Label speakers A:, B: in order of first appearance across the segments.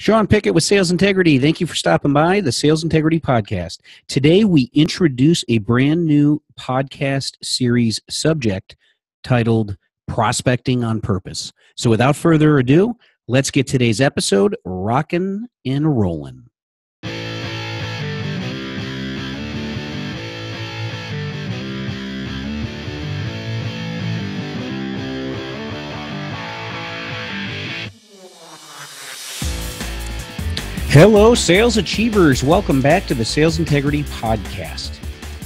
A: Sean Pickett with Sales Integrity. Thank you for stopping by the Sales Integrity Podcast. Today, we introduce a brand new podcast series subject titled Prospecting on Purpose. So, without further ado, let's get today's episode rocking and rolling. Hello, sales achievers. Welcome back to the Sales Integrity Podcast.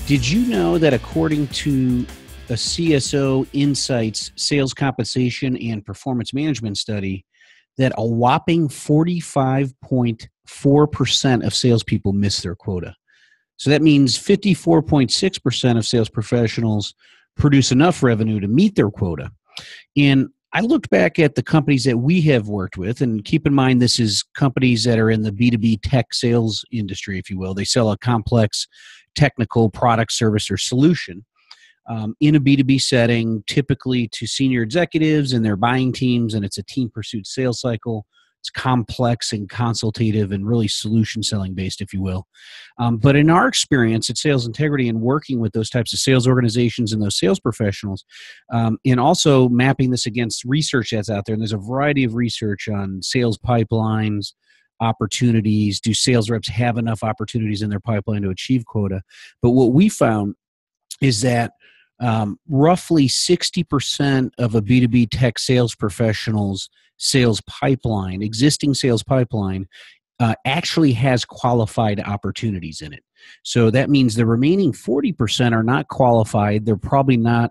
A: Did you know that according to a CSO Insights sales compensation and performance management study, that a whopping 45.4% of salespeople miss their quota? So that means 54.6% of sales professionals produce enough revenue to meet their quota. And I looked back at the companies that we have worked with, and keep in mind this is companies that are in the B2B tech sales industry, if you will. They sell a complex technical product, service, or solution um, in a B2B setting, typically to senior executives and their buying teams, and it's a team pursuit sales cycle it's complex and consultative and really solution selling based, if you will. Um, but in our experience at Sales Integrity and working with those types of sales organizations and those sales professionals, um, and also mapping this against research that's out there, and there's a variety of research on sales pipelines, opportunities do sales reps have enough opportunities in their pipeline to achieve quota but what we found is that um, roughly 60% of a b2b tech sales professionals sales pipeline, existing sales pipeline, uh, actually has qualified opportunities in it. So that means the remaining 40% are not qualified. They're probably not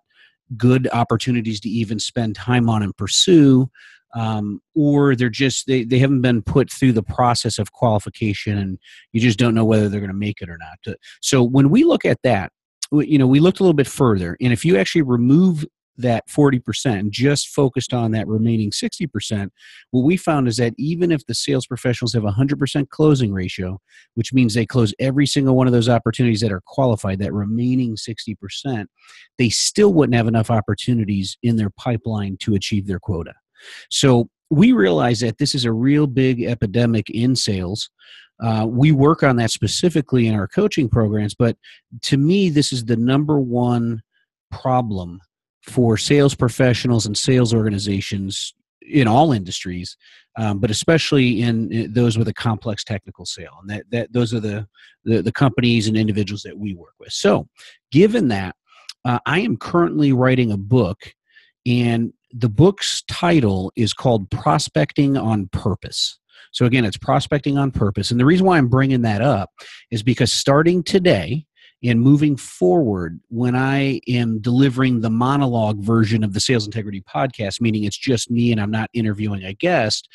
A: good opportunities to even spend time on and pursue. Um, or they're just they, they haven't been put through the process of qualification and you just don't know whether they're going to make it or not so when we look at that you know we looked a little bit further and if you actually remove that 40% just focused on that remaining 60%, what we found is that even if the sales professionals have a 100% closing ratio, which means they close every single one of those opportunities that are qualified, that remaining 60%, they still wouldn't have enough opportunities in their pipeline to achieve their quota. So we realize that this is a real big epidemic in sales. Uh, we work on that specifically in our coaching programs, but to me, this is the number one problem for sales professionals and sales organizations in all industries, um, but especially in, in, those with a complex technical sale. And that, that those are the, the, the companies and individuals that we work with. So, given that, uh, I am currently writing a book, and the book's title is called Prospecting on Purpose. So, again, it's prospecting on purpose. And the reason why I'm bringing that up is because starting today, and moving forward, when I am delivering the monologue version of the Sales Integrity podcast, meaning it's just me and I'm not interviewing a guest,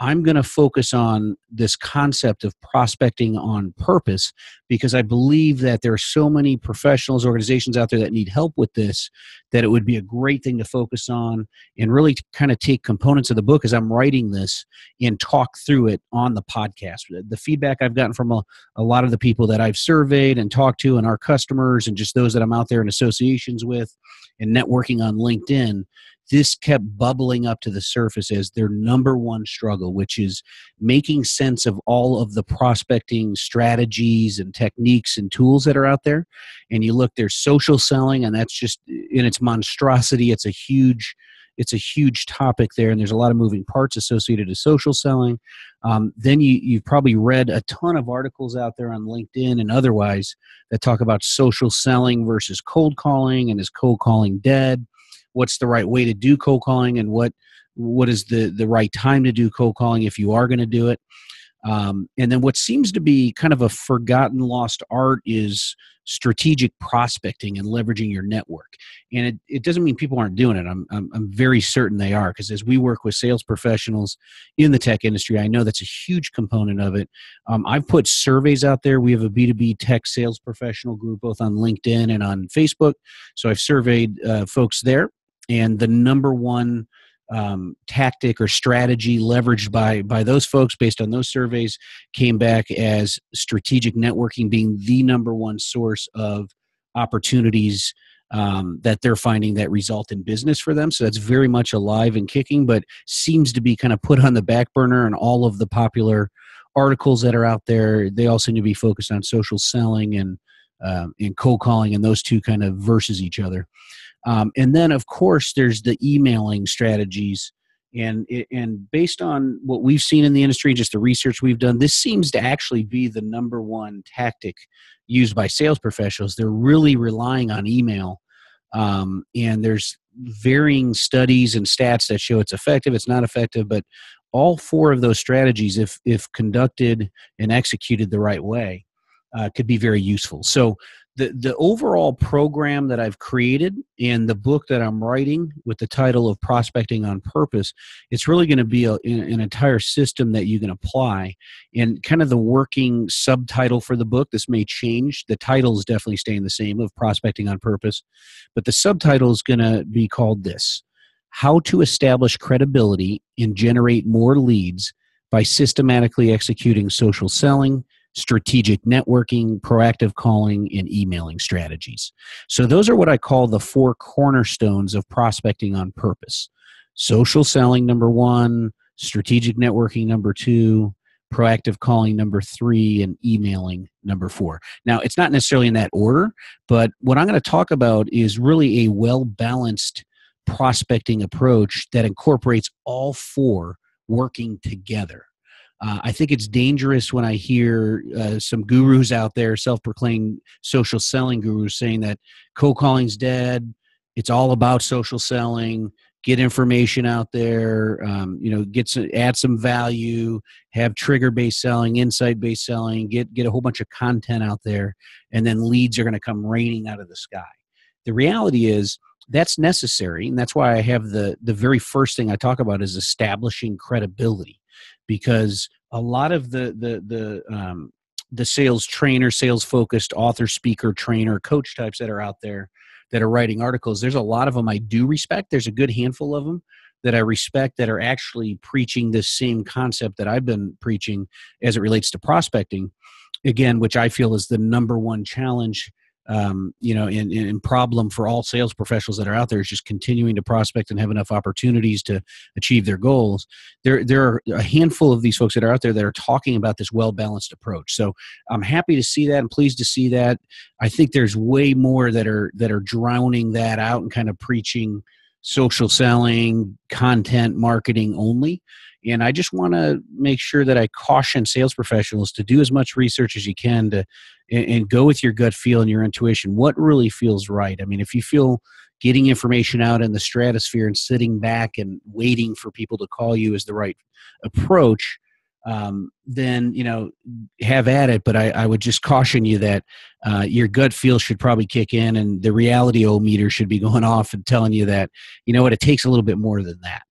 A: I'm going to focus on this concept of prospecting on purpose because I believe that there are so many professionals, organizations out there that need help with this that it would be a great thing to focus on and really kind of take components of the book as I'm writing this and talk through it on the podcast. The feedback I've gotten from a, a lot of the people that I've surveyed and talked to and our customers and just those that I'm out there in associations with and networking on LinkedIn this kept bubbling up to the surface as their number one struggle, which is making sense of all of the prospecting strategies and techniques and tools that are out there. And you look, there's social selling, and that's just in its monstrosity, it's a huge it's a huge topic there and there's a lot of moving parts associated to social selling. Um, then you, you've probably read a ton of articles out there on linkedin and otherwise that talk about social selling versus cold calling and is cold calling dead what's the right way to do cold calling and what what is the the right time to do cold calling if you are going to do it. Um, and then what seems to be kind of a forgotten lost art is strategic prospecting and leveraging your network. And it, it doesn't mean people aren't doing it. I'm, I'm, I'm very certain they are because as we work with sales professionals in the tech industry i know that's a huge component of it. Um, i've put surveys out there. We have a b2b tech sales professional group both on linkedin and on facebook. So i've surveyed uh, folks there and the number one um, tactic or strategy leveraged by by those folks based on those surveys came back as strategic networking being the number one source of opportunities um, that they're finding that result in business for them. So that's very much alive and kicking, but seems to be kind of put on the back burner and all of the popular articles that are out there. They all seem to be focused on social selling and um, and cold calling, and those two kind of versus each other. Um, and then, of course, there's the emailing strategies. And, and based on what we've seen in the industry, just the research we've done, this seems to actually be the number one tactic used by sales professionals. They're really relying on email. Um, and there's varying studies and stats that show it's effective, it's not effective, but all four of those strategies, if, if conducted and executed the right way, uh, could be very useful. So the the overall program that I've created and the book that I'm writing with the title of Prospecting on Purpose, it's really going to be a, an entire system that you can apply. And kind of the working subtitle for the book, this may change. The title is definitely staying the same of Prospecting on Purpose, but the subtitle is going to be called this: How to Establish Credibility and Generate More Leads by Systematically Executing Social Selling strategic networking, proactive calling, and emailing strategies. So, those are what I call the four cornerstones of prospecting on purpose. Social selling, number one, strategic networking, number two, proactive calling number three and emailing number four. Now it's not necessarily in that order but what i'm going to talk about is really a well balanced prospecting approach that incorporates all four working together uh, I think it's dangerous when I hear uh, some gurus out there, self-proclaimed social selling gurus, saying that cold calling's dead. It's all about social selling. Get information out there. Um, you know, get some, add some value. Have trigger-based selling, insight-based selling. Get get a whole bunch of content out there, and then leads are going to come raining out of the sky. The reality is that's necessary, and that's why I have the the very first thing I talk about is establishing credibility because a lot of the the the um, the sales trainer, sales focused author, speaker, trainer, coach types that are out there that are writing articles. There's a lot of them I do respect. There's a good handful of them that I respect that are actually preaching this same concept that I've been preaching as it relates to prospecting. Again, which I feel is the number one challenge um, you know, and, and problem for all sales professionals that are out there is just continuing to prospect and have enough opportunities to achieve their goals. There, there are a handful of these folks that are out there that are talking about this well balanced approach. So I'm happy to see that and pleased to see that. I think there's way more that are that are drowning that out and kind of preaching social selling, content marketing only. And I just want to make sure that I caution sales professionals to do as much research as you can to and, go with your gut feel and your intuition. What really feels right? I mean, if you feel getting information out in the stratosphere and sitting back and waiting for people to call you is the right approach, um, then you know have at it. But I, I would just caution you that uh, your gut feel should probably kick in, and the reality o meter should be going off and telling you that you know what it takes a little bit more than that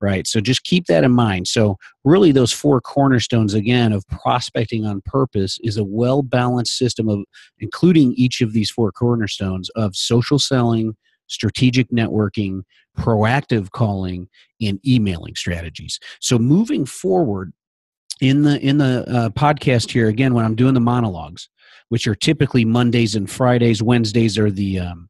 A: right? So just keep that in mind. So, really, those four cornerstones again of prospecting on purpose is a well balanced system of including each of these four cornerstones of social selling, strategic networking, proactive calling, and emailing strategies. So, moving forward, in the in the uh, podcast here again when i'm doing the monologues which are typically mondays and fridays wednesdays are the um,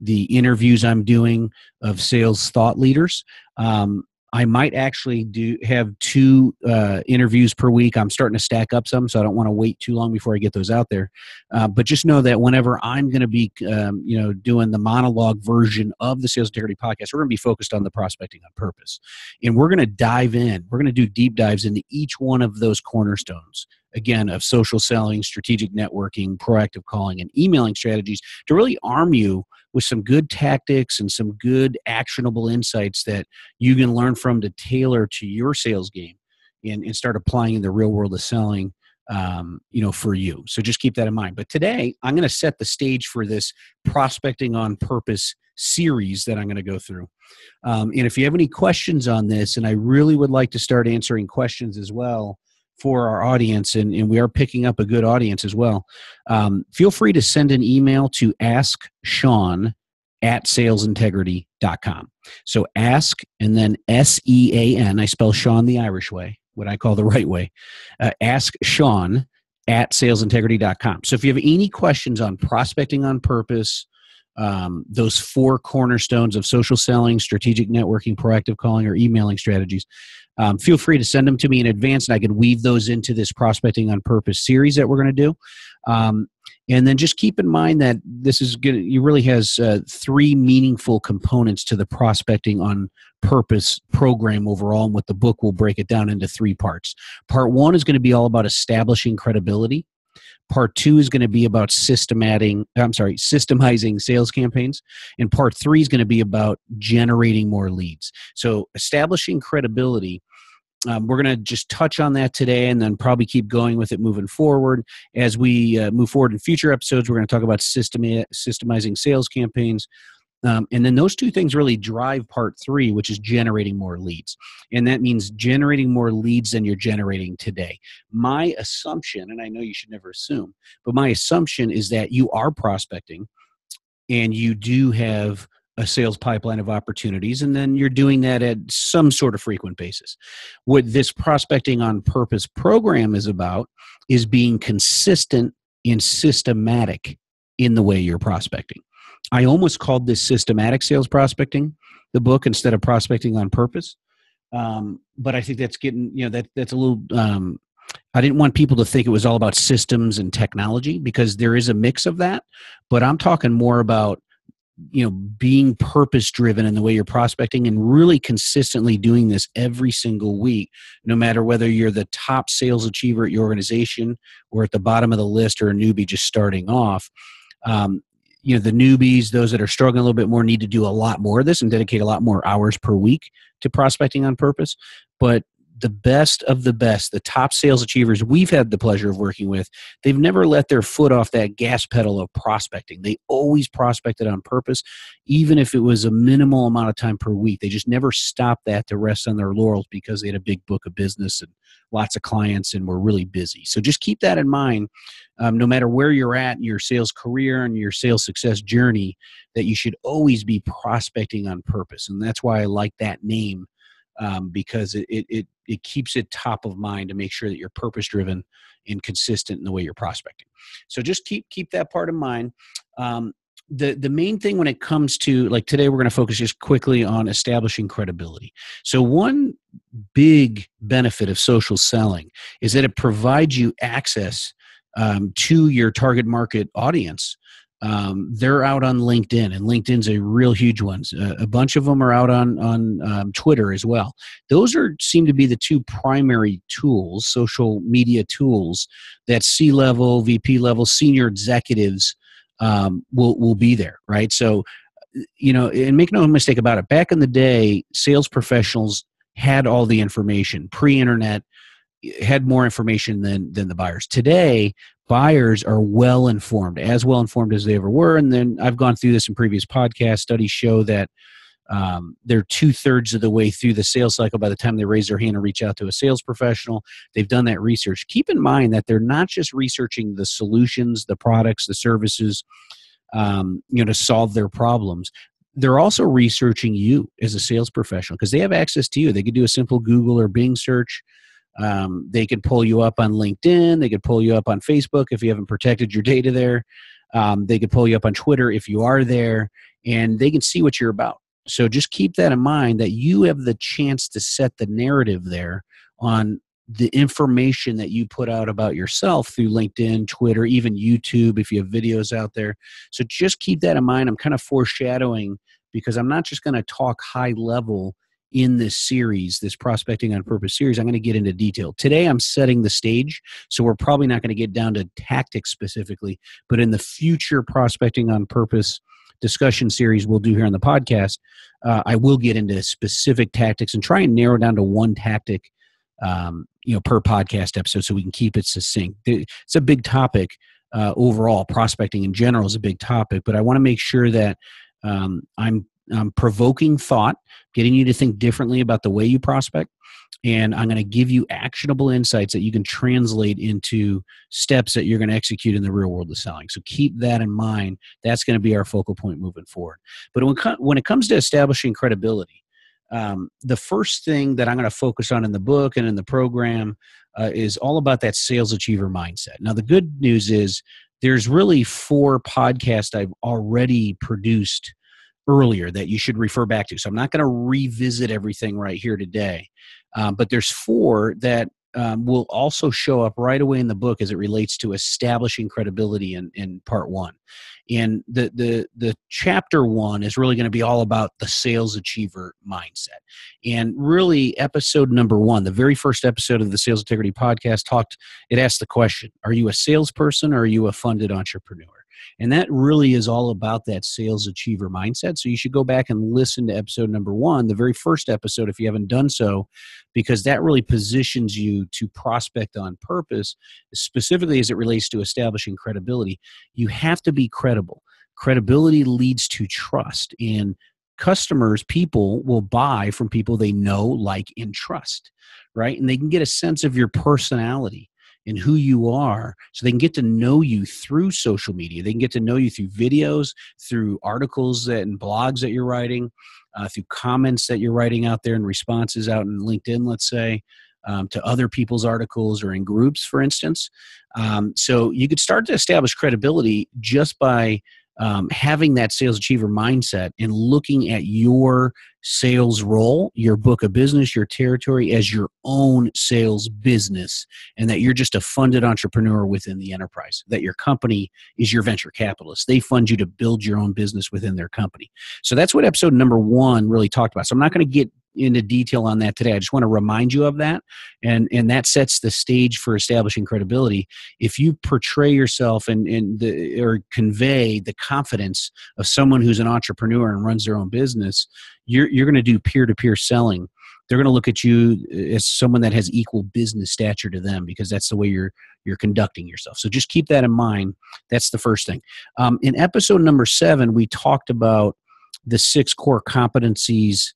A: the interviews i'm doing of sales thought leaders um, I might actually do have two uh, interviews per week. I'm starting to stack up some, so I don't want to wait too long before I get those out there. Uh, but just know that whenever I'm going to be, um, you know, doing the monologue version of the Sales Integrity Podcast, we're going to be focused on the prospecting on purpose, and we're going to dive in. We're going to do deep dives into each one of those cornerstones again of social selling strategic networking proactive calling and emailing strategies to really arm you with some good tactics and some good actionable insights that you can learn from to tailor to your sales game and, and start applying in the real world of selling um, you know for you. So just keep that in mind. But today i'm going to set the stage for this prospecting on purpose series that i'm going to go through. Um, and if you have any questions on this and i really would like to start answering questions as well for our audience, and, and we are picking up a good audience as well. Um, feel free to send an email to ask Sean at salesintegrity.com. So ask and then S E A N, I spell Sean the Irish way, what I call the right way. Uh, ask Sean at salesintegrity.com. So if you have any questions on prospecting on purpose, um, those four cornerstones of social selling, strategic networking, proactive calling, or emailing strategies, um, feel free to send them to me in advance and I can weave those into this prospecting on purpose series that we're going to do. Um, and then just keep in mind that this is good. It really has uh, three meaningful components to the prospecting on purpose program overall. And with the book we'll break it down into three parts. Part one is going to be all about establishing credibility. Part two is going to be about systematic, I'm sorry, systemizing sales campaigns. And part three is going to be about generating more leads. So establishing credibility um, we're going to just touch on that today and then probably keep going with it moving forward. As we uh, move forward in future episodes, we're going to talk about system, systemizing sales campaigns. Um, and then those two things really drive part three, which is generating more leads. And that means generating more leads than you're generating today. My assumption, and I know you should never assume, but my assumption is that you are prospecting and you do have a sales pipeline of opportunities and then you're doing that at some sort of frequent basis what this prospecting on purpose program is about is being consistent and systematic in the way you're prospecting i almost called this systematic sales prospecting the book instead of prospecting on purpose um, but i think that's getting you know that that's a little um, I didn't want people to think it was all about systems and technology because there is a mix of that. But I'm talking more about you know being purpose driven in the way you're prospecting and really consistently doing this every single week no matter whether you're the top sales achiever at your organization or at the bottom of the list or a newbie just starting off um, you know the newbies those that are struggling a little bit more need to do a lot more of this and dedicate a lot more hours per week to prospecting on purpose. But the best of the best, the top sales achievers we've had the pleasure of working with, they've never let their foot off that gas pedal of prospecting. They always prospected on purpose, even if it was a minimal amount of time per week. They just never stopped that to rest on their laurels because they had a big book of business and lots of clients and were really busy. So just keep that in mind. Um, no matter where you're at in your sales career and your sales success journey, that you should always be prospecting on purpose. And that's why I like that name um, because it, it, it keeps it top of mind to make sure that you're purpose driven and consistent in the way you're prospecting. So just keep keep that part in mind. Um, the the main thing when it comes to like today we're going to focus just quickly on establishing credibility. So one big benefit of social selling is that it provides you access um, to your target market audience um, they're out on LinkedIn, and LinkedIn's a real huge one. Uh, a bunch of them are out on on um, Twitter as well. Those are seem to be the two primary tools, social media tools that C level, VP level, senior executives um, will will be there, right? So, you know, and make no mistake about it. Back in the day, sales professionals had all the information pre-internet had more information than than the buyers. Today, buyers are well informed, as well informed as they ever were. And then I've gone through this in previous podcast studies show that um, they're two thirds of the way through the sales cycle by the time they raise their hand and reach out to a sales professional. They've done that research. Keep in mind that they're not just researching the solutions, the products, the services, um, you know, to solve their problems. They're also researching you as a sales professional because they have access to you. They could do a simple Google or Bing search um, they could pull you up on LinkedIn. They could pull you up on Facebook if you haven't protected your data there. Um, they could pull you up on Twitter if you are there, and they can see what you're about. So just keep that in mind that you have the chance to set the narrative there on the information that you put out about yourself through LinkedIn, Twitter, even YouTube if you have videos out there. So just keep that in mind. I'm kind of foreshadowing because I'm not just going to talk high level in this series, this Prospecting on Purpose series, I'm going to get into detail. Today, I'm setting the stage, so we're probably not going to get down to tactics specifically, but in the future Prospecting on Purpose discussion series we'll do here on the podcast, uh, I will get into specific tactics and try and narrow down to one tactic. Um, you know, per podcast episode, so we can keep it succinct. It's a big topic uh, overall. Prospecting in general is a big topic, but I want to make sure that um, I'm um, provoking thought, getting you to think differently about the way you prospect. And I'm going to give you actionable insights that you can translate into steps that you're going to execute in the real world of selling. So keep that in mind. That's going to be our focal point moving forward. But when, when it comes to establishing credibility, um, the first thing that I'm going to focus on in the book and in the program uh, is all about that sales achiever mindset. Now, the good news is there's really four podcasts I've already produced earlier that you should refer back to. So I'm not going to revisit everything right here today, um, but there's four that um, will also show up right away in the book as it relates to establishing credibility in, in part one. And the the the chapter one is really going to be all about the sales achiever mindset. And really, episode number one, the very first episode of the Sales Integrity Podcast, talked. It asked the question: Are you a salesperson or are you a funded entrepreneur? And that really is all about that sales achiever mindset. So you should go back and listen to episode number one, the very first episode, if you haven't done so, because that really positions you to prospect on purpose, specifically as it relates to establishing credibility. You have to be credible. Credibility leads to trust. And customers, people will buy from people they know, like, and trust, right? And they can get a sense of your personality and who you are so they can get to know you through social media. They can get to know you through videos through articles that, and blogs that you're writing uh, through comments that you're writing out there and responses out in linkedin let's say um, to other people's articles or in groups for instance. Um, so you could start to establish credibility just by um, having that sales achiever mindset and looking at your sales role, your book of business, your territory as your own sales business, and that you're just a funded entrepreneur within the enterprise, that your company is your venture capitalist. They fund you to build your own business within their company. So that's what episode number one really talked about. So I'm not going to get into detail on that today. I just want to remind you of that, and and that sets the stage for establishing credibility. If you portray yourself and and the, or convey the confidence of someone who's an entrepreneur and runs their own business, you're you're going to do peer to peer selling. They're going to look at you as someone that has equal business stature to them because that's the way you're you're conducting yourself. So just keep that in mind. That's the first thing. Um, in episode number seven, we talked about the six core competencies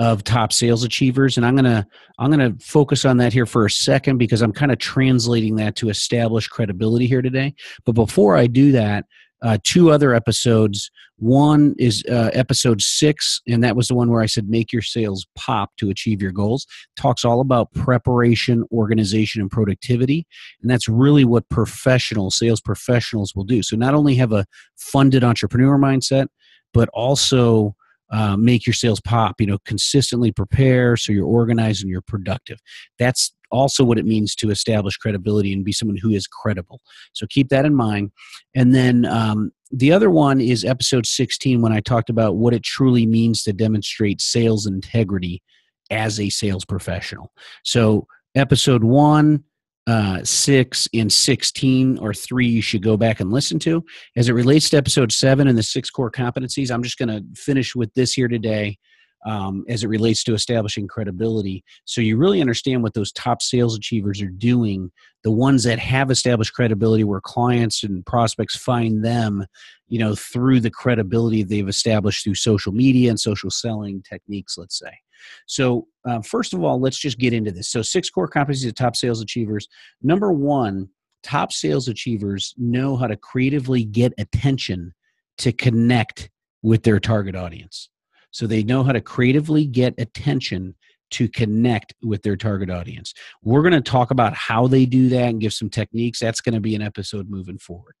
A: of top sales achievers. And i'm going to i'm going to focus on that here for a second because i'm kind of translating that to establish credibility here today. But before i do that uh, two other episodes. One is uh, episode six and that was the one where i said make your sales pop to achieve your goals. Talks all about preparation organization and productivity. And that's really what professional sales professionals will do. So not only have a funded entrepreneur mindset but also uh, make your sales pop you know consistently prepare so you're organized and you're productive. That's also what it means to establish credibility and be someone who is credible. So keep that in mind. And then um, the other one is episode 16 when i talked about what it truly means to demonstrate sales integrity as a sales professional. So episode one uh, 6 and 16 or 3 you should go back and listen to. As it relates to episode 7 and the six core competencies, I'm just going to finish with this here today um, as it relates to establishing credibility. So you really understand what those top sales achievers are doing, the ones that have established credibility where clients and prospects find them, you know, through the credibility they've established through social media and social selling techniques, let's say. So, uh, first of all, let's just get into this. So, six core competencies of top sales achievers. Number one, top sales achievers know how to creatively get attention to connect with their target audience. So, they know how to creatively get attention to connect with their target audience. We're going to talk about how they do that and give some techniques. That's going to be an episode moving forward.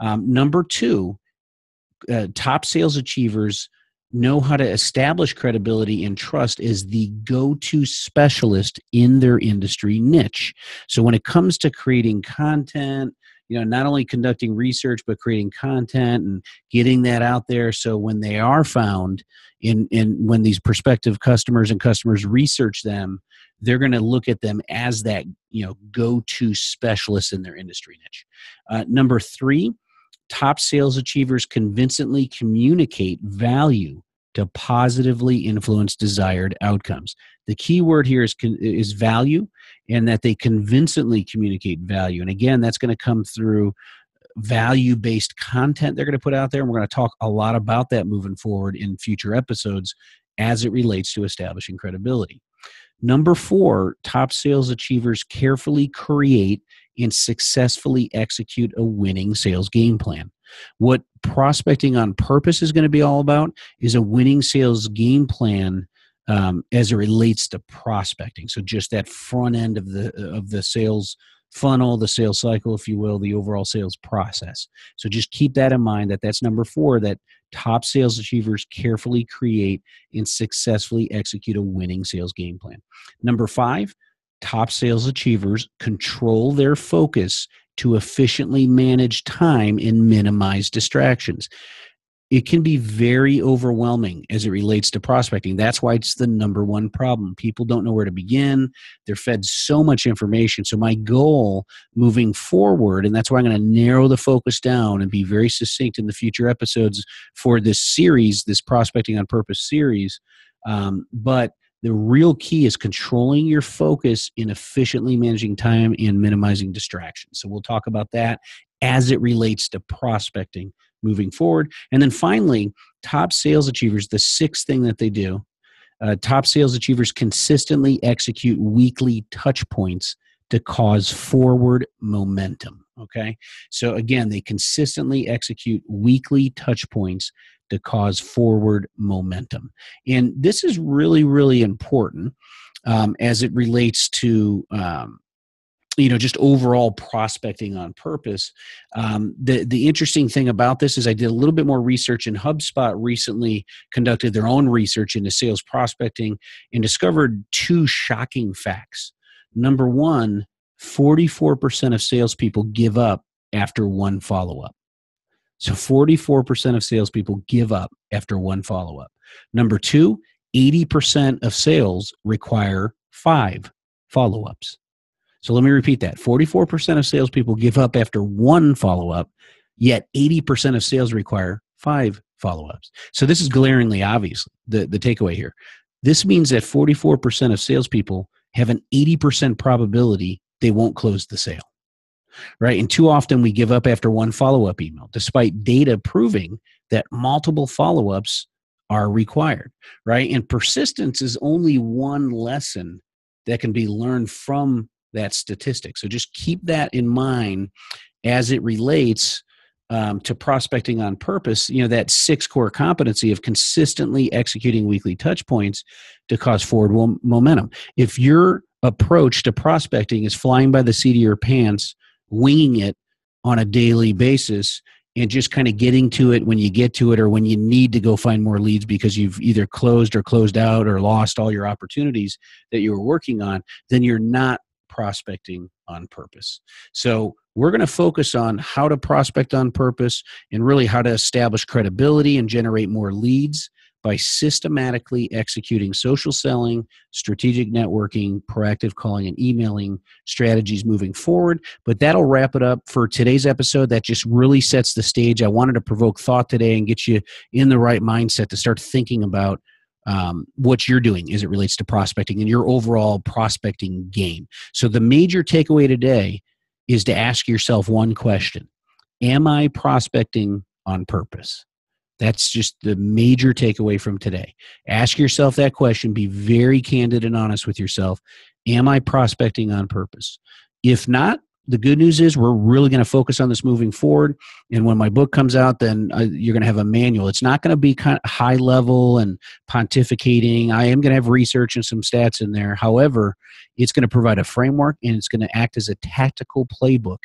A: Um, number two, uh, top sales achievers know how to establish credibility and trust as the go to specialist in their industry niche. So when it comes to creating content, you know, not only conducting research, but creating content and getting that out there. So when they are found in, in when these prospective customers and customers research them, they're going to look at them as that, you know, go to specialist in their industry niche. Uh, number three, top sales achievers convincingly communicate value to positively influence desired outcomes. The key word here is, is value and that they convincingly communicate value. And again, that's going to come through value based content they're going to put out there. And we're going to talk a lot about that moving forward in future episodes as it relates to establishing credibility. Number four, top sales achievers carefully create and successfully execute a winning sales game plan. What prospecting on purpose is going to be all about is a winning sales game plan um, as it relates to prospecting. So just that front end of the of the sales funnel, the sales cycle, if you will, the overall sales process. So just keep that in mind that that's number four that top sales achievers carefully create and successfully execute a winning sales game plan. Number five, top sales achievers control their focus to efficiently manage time and minimize distractions it can be very overwhelming as it relates to prospecting. That's why it's the number one problem. People don't know where to begin. They're fed so much information. So, my goal moving forward, and that's why I'm going to narrow the focus down and be very succinct in the future episodes for this series, this Prospecting on Purpose series. Um, but the real key is controlling your focus in efficiently managing time and minimizing distractions. So, we'll talk about that as it relates to prospecting moving forward. And then finally, top sales achievers, the sixth thing that they do, uh, top sales achievers consistently execute weekly touch points to cause forward momentum. Okay. So again, they consistently execute weekly touch points to cause forward momentum. And this is really, really important um, as it relates to um, you know just overall prospecting on purpose. Um, the the interesting thing about this is i did a little bit more research and hubspot recently conducted their own research into sales prospecting and discovered two shocking facts. Number one 44% of salespeople give up after one follow-up so 44% of salespeople give up after one follow-up number two 80% of sales require five follow-ups so let me repeat that 44% of salespeople give up after one follow up, yet 80% of sales require five follow ups. So this is glaringly obvious, the, the takeaway here. This means that 44% of salespeople have an 80% probability they won't close the sale. Right. And too often we give up after one follow up email, despite data proving that multiple follow ups are required. Right. And persistence is only one lesson that can be learned from that statistic. So just keep that in mind as it relates um, to prospecting on purpose. You know that six core competency of consistently executing weekly touch points to cause forward momentum. If your approach to prospecting is flying by the seat of your pants, winging it on a daily basis, and just kind of getting to it when you get to it or when you need to go find more leads because you've either closed or closed out or lost all your opportunities that you were working on, then you're not prospecting on purpose. So, we're going to focus on how to prospect on purpose and really how to establish credibility and generate more leads by systematically executing social selling, strategic networking, proactive calling, and emailing strategies moving forward. But that'll wrap it up for today's episode. That just really sets the stage. I wanted to provoke thought today and get you in the right mindset to start thinking about um, what you're doing as it relates to prospecting and your overall prospecting game. So, the major takeaway today is to ask yourself one question Am I prospecting on purpose? That's just the major takeaway from today. Ask yourself that question. Be very candid and honest with yourself. Am I prospecting on purpose? If not, the good news is we're really going to focus on this moving forward and when my book comes out then uh, you're going to have a manual it's not going to be kind of high level and pontificating i am going to have research and some stats in there however it's going to provide a framework and it's going to act as a tactical playbook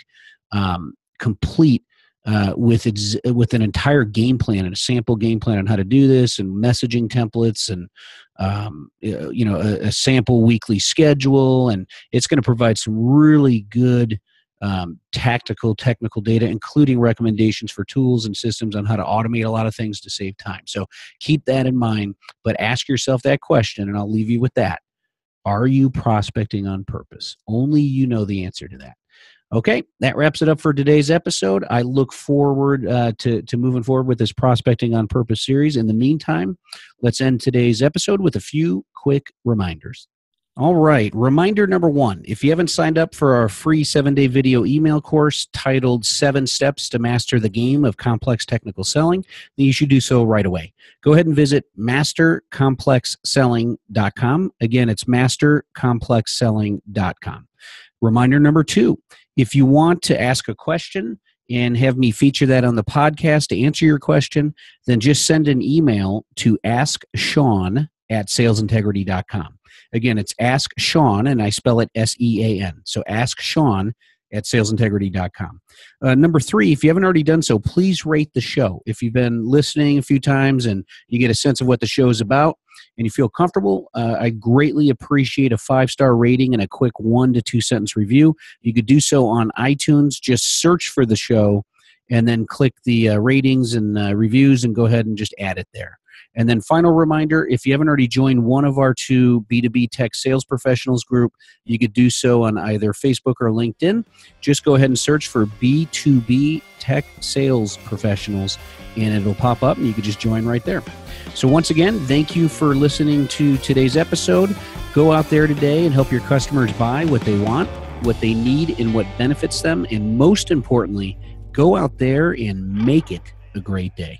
A: um, complete uh, with its, with an entire game plan and a sample game plan on how to do this and messaging templates and um, you know a, a, sample weekly schedule. And it's going to provide some really good um, tactical technical data including recommendations for tools and systems on how to automate a lot of things to save time. So keep that in mind but ask yourself that question and i'll leave you with that. Are you prospecting on purpose? Only you know the answer to that Okay, that wraps it up for today's episode. I look forward uh, to, to moving forward with this Prospecting on Purpose series. In the meantime, let's end today's episode with a few quick reminders. All right, reminder number one if you haven't signed up for our free seven day video email course titled Seven Steps to Master the Game of Complex Technical Selling, then you should do so right away. Go ahead and visit mastercomplexselling.com. Again, it's mastercomplexselling.com. Reminder number two if you want to ask a question and have me feature that on the podcast to answer your question, then just send an email to ask Sean at salesintegrity.com. Again, it's ask Sean, and I spell it S E A N. So ask Sean at salesintegrity.com. Uh, number three, if you haven't already done so, please rate the show. If you've been listening a few times and you get a sense of what the show is about and you feel comfortable, uh, I greatly appreciate a five star rating and a quick one to two sentence review. You could do so on iTunes. Just search for the show and then click the uh, ratings and uh, reviews and go ahead and just add it there. And then, final reminder if you haven't already joined one of our two B2B tech sales professionals group, you could do so on either Facebook or LinkedIn. Just go ahead and search for B2B tech sales professionals, and it'll pop up, and you could just join right there. So, once again, thank you for listening to today's episode. Go out there today and help your customers buy what they want, what they need, and what benefits them. And most importantly, go out there and make it a great day.